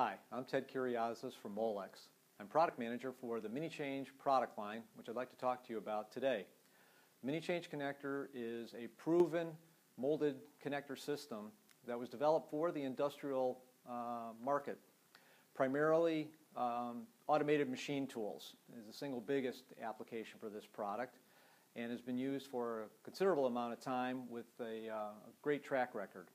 Hi, I'm Ted Kuriazis from Molex. I'm product manager for the Mini Change product line, which I'd like to talk to you about today. Mini Change connector is a proven molded connector system that was developed for the industrial uh, market. Primarily, um, automated machine tools is the single biggest application for this product and has been used for a considerable amount of time with a, uh, a great track record.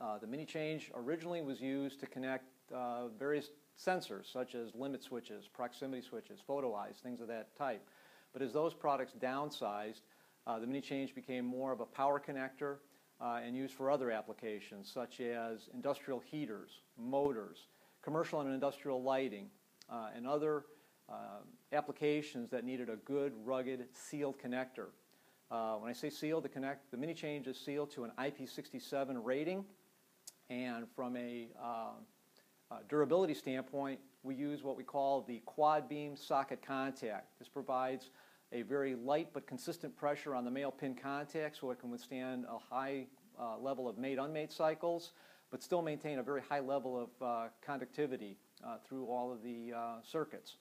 Uh, the mini change originally was used to connect uh, various sensors such as limit switches, proximity switches, photo eyes, things of that type. But as those products downsized, uh, the mini change became more of a power connector uh, and used for other applications such as industrial heaters, motors, commercial and industrial lighting, uh, and other applications that needed a good, rugged, sealed connector. Uh, when I say sealed, the, connect, the mini change is sealed to an IP67 rating and from a uh, uh, durability standpoint, we use what we call the quad beam socket contact. This provides a very light but consistent pressure on the male pin contact so it can withstand a high uh, level of mate-unmate cycles, but still maintain a very high level of uh, conductivity uh, through all of the uh, circuits.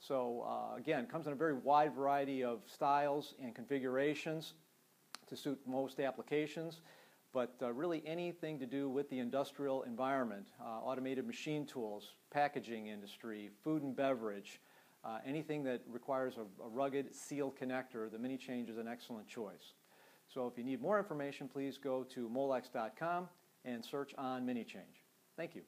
So again, comes in a very wide variety of styles and configurations to suit most applications but uh, really anything to do with the industrial environment, uh, automated machine tools, packaging industry, food and beverage, uh, anything that requires a, a, rugged sealed connector, the Mini Change is an excellent choice. So if you need more information, please go to molex.com and search on Mini Change. Thank you.